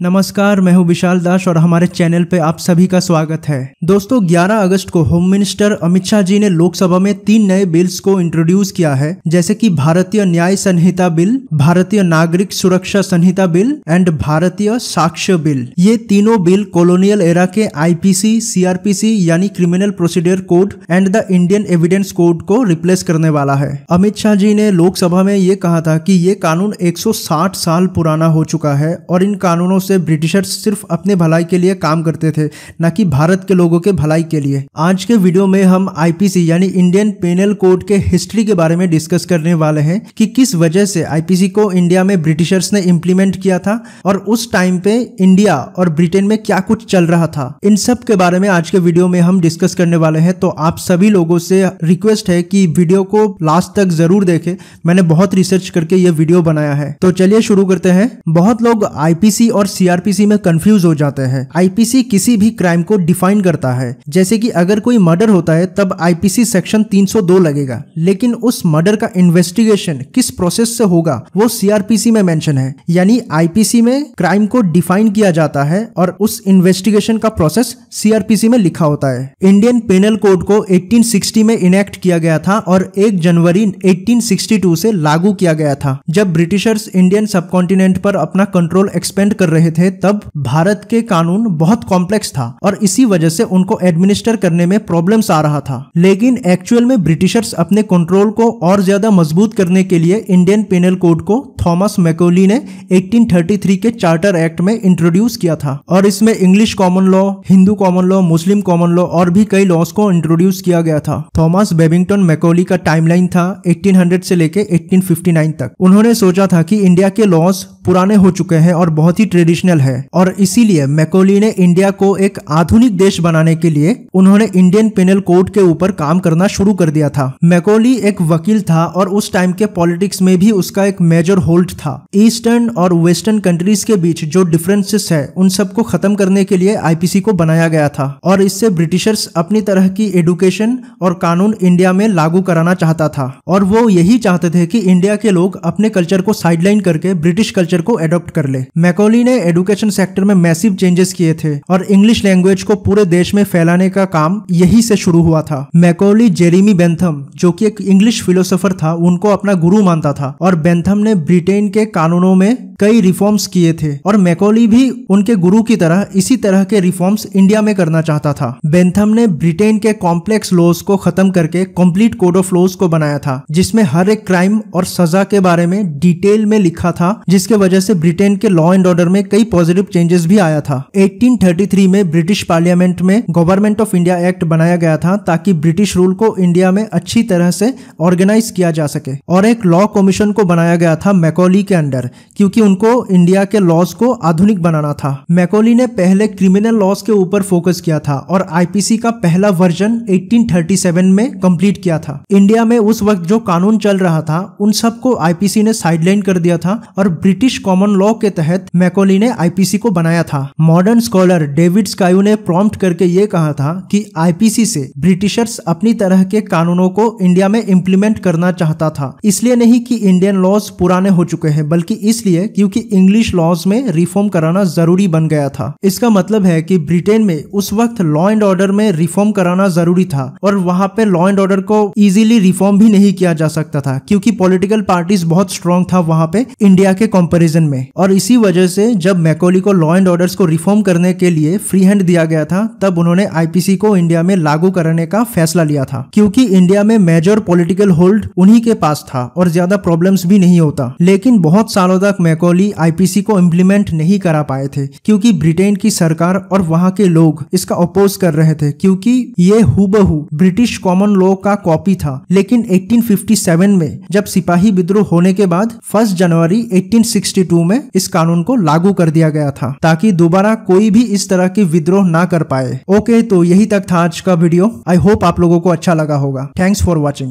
नमस्कार, मैं हूँ विशाल दास और हमारे चैनल पे आप सभी का स्वागत है। दोस्तों 11 अगस्त को होम मिनिस्टर अमित शाह जी ने लोकसभा में तीन नए बिल्स को इंट्रोड्यूस किया है, जैसे कि भारतीय न्याय संहिता बिल भारतीय नागरिक सुरक्षा संहिता बिल एंड भारतीय साक्ष्य बिल ये तीनों बिल कॉलोनियल एरा के आईपीसी सीआरपीसी यानी criminal procedure code and the Indian evidence code को रिप्लेस करने वाला है। अमित शाह जी ने लोकसभा में ये कहा था की ये कानून 160 साल पुराना हो चुका है और इन कानूनों से ब्रिटिशर्स सिर्फ़ अपने भलाई के लिए काम करते थे, न कि भारत के लोगों के भलाई के लिए। आज के वीडियो में हम आईपीसी यानी इंडियन पेनल कोड के हिस्ट्री के बारे में डिस्कस करने वाले हैं कि किस वजह से आईपीसी को इंडिया में ब्रिटिशर्स ने इम्प्लीमेंट किया था और उस टाइम पे इंडिया और ब्रिटेन में क्या कुछ चल रहा था। इन सब के बारे में आज के वीडियो में हम डिस्कस करने वाले हैं तो आप सभी लोगों से रिक्वेस्ट है कि वीडियो को लास्ट तक ज़रूर देखें। मैंने बहुत रिसर्च करके ये वीडियो बनाया है। तो चलिए शुरू करते हैं। बहुत लोग आईपीसी और सीआरपीसी में कंफ्यूज हो जाते हैं। आईपीसी किसी भी क्राइम को डिफाइन करता है। जैसे कि अगर कोई मर्डर होता है, तब आईपीसी सेक्शन 302 लगेगा। लेकिन उस मर्डर का इन्वेस्टिगेशन किस प्रोसेस से होगा, वो सीआरपीसी में मेंशन है। यानी आईपीसी में क्राइम को डिफाइन किया जाता है और उस इन्वेस्टिगेशन का प्रोसेस सीआरपीसी में लिखा होता है। इंडियन पेनल कोड को 1860 में इनेक्ट किया गया था और 1 जनवरी 1862 से लागू किया गया था। जब ब्रिटिशर्स इंडियन सबकॉन्टिनेंट पर अपना कंट्रोल एक्सपेंड कर रहे थे, तब भारत के कानून बहुत कॉम्प्लेक्स था और इसी वजह से उनको एडमिनिस्टर करने में प्रॉब्लम्स आ रहा था। लेकिन एक्चुअल में ब्रिटिशर्स अपने कंट्रोल को और ज़्यादा मज़बूत करने के लिए इंडियन पेनल कोड को थॉमस मैकोली ने 1833 के चार्टर एक्ट में इंट्रोड्यूस किया था। और इसमें English common law Hindu common law Muslim common law और भी कई लॉस को इंट्रोड्यूस किया गया था। थॉमस बेबिंगटन मैकोली का टाइमलाइन था 1800 से लेके 1859 तक। उन्होंने सोचा था कि इंडिया के लॉस पुराने हो चुके हैं और बहुत ही ट्रेडिशनल है। और इसीलिए मैकोली ने इंडिया को एक आधुनिक देश बनाने के लिए उन्होंने इंडियन पेनल कोड के ऊपर काम करना शुरू कर दिया था। मैकोली एक वकील था और उस टाइम के पॉलिटिक्स में भी उसका एक मेजर होल्ड था। ईस्टर्न और वेस्टर्न कंट्रीज़ के बीच जो डिफरेंसेस है, उन सबको खत्म करने के लिए आईपीसी को बनाया गया था। और इससे ब्रिटिशर्स अपनी तरह की एडुकेशन और कानून इंडिया में लागू कराना चाहता था। और वो यही चाहते थे कि इंडिया के लोग अपने कल्चर को साइडलाइन करके ब्रिटिश कल्चर को एडोप्ट कर ले। मैकोली ने एडुकेशन सेक्टर में मैसिव चेंजेस किए थे और इंग्लिश लैंग्वेज को पूरे देश में फैलाने का काम यही से शुरू हुआ था। मैकोली जेरीमी बेंथम, जो कि एक इंग्लिश फिलोसोफर था, उनको अपना गुरु मानता था और बेंथम ने ब्रिटेन के कानूनों में कई रिफॉर्म्स किए थे और मैकोली भी उनके गुरु की तरह इसी तरह के रिफॉर्म्स इंडिया में करना चाहता था। बेंथम ने ब्रिटेन के कॉम्प्लेक्स लॉज को खत्म करके कंप्लीट कोड ऑफ़ लॉज को बनाया था, जिसमें हर एक क्राइम और सजा के बारे में डिटेल में लिखा था, जिसके वजह से ब्रिटेन के लॉ एंड ऑर्डर में कई पॉजिटिव चेंजेस भी आया था। 1833 में ब्रिटिश पार्लियामेंट में गवर्नमेंट ऑफ़ इंडिया एक्ट बनाया गया था ताकि ब्रिटिश रूल को इंडिया में अच्छी तरह से ऑर्गेनाइज किया जा सके। और एक लॉ कमीशन को बनाया गया था मैकोली के अंडर, क्योंकि उनको इंडिया के लॉज को आधुनिक बनाना था। मैकोली ने पहले क्रिमिनल लॉज के ऊपर फोकस किया था और आईपीसी का पहला वर्जन 1837 में कंप्लीट किया था। इंडिया में उस वक्त जो कानून चल रहा था, उन सबको आईपीसी ने साइडलाइन कर दिया था और ब्रिटिश कॉमन लॉ के तहत मैकोली ने आईपीसी को बनाया था। मॉडर्न स्कॉलर डेविड स्कायू ने प्रॉम्प्ट करके ये कहा था कि आईपीसी से ब्रिटिशर्स अपनी तरह के कानूनों को इंडिया में इम्प्लीमेंट करना चाहता था। इसलिए नहीं कि इंडियन लॉज पुराने हो चुके हैं, बल्कि इसलिए क्योंकि इंग्लिश लॉज में रिफॉर्म कराना ज़रूरी बन गया था। इसका मतलब है कि ब्रिटेन में उस वक्त लॉ एंड ऑर्डर में रिफॉर्म कराना ज़रूरी था और वहाँ पे लॉ एंड ऑर्डर को इजीली रिफॉर्म भी नहीं किया जा सकता था, क्योंकि पॉलिटिकल पार्टीज़ बहुत स्ट्रांग था वहाँ पे इंडिया के कंपैरिजन में। और इसी वजह से जब मैकोली को लॉ एंड ऑर्डर्स को रिफॉर्म करने के लिए फ्री हैंड दिया गया था, तब उन्होंने आईपीसी को इंडिया में लागू करने का फैसला लिया था, क्योंकि इंडिया में मेजर पॉलिटिकल होल्ड उन्हीं के पास था और ज़्यादा प्रॉब्लम्स भी नहीं होता। लेकिन बहुत सालों तक मैकोली आईपीसी को इम्प्लीमेंट नहीं करा पाए थे, क्योंकि ब्रिटेन की सरकार और वहाँ के लोग इसका अपोज कर रहे थे, क्योंकि ये हुबहू ब्रिटिश कॉमन लॉ का कॉपी था। लेकिन 1857 में, जब सिपाही विद्रोह होने के बाद फ़र्स्ट जनवरी 1862 में इस कानून को लागू कर दिया गया था, ताकि दोबारा कोई भी इस तरह की विद्रोह ना कर पाए। ओके तो यही तक था आज का वीडियो। आई होप आप लोगों को अच्छा लगा होगा। Thanks for watching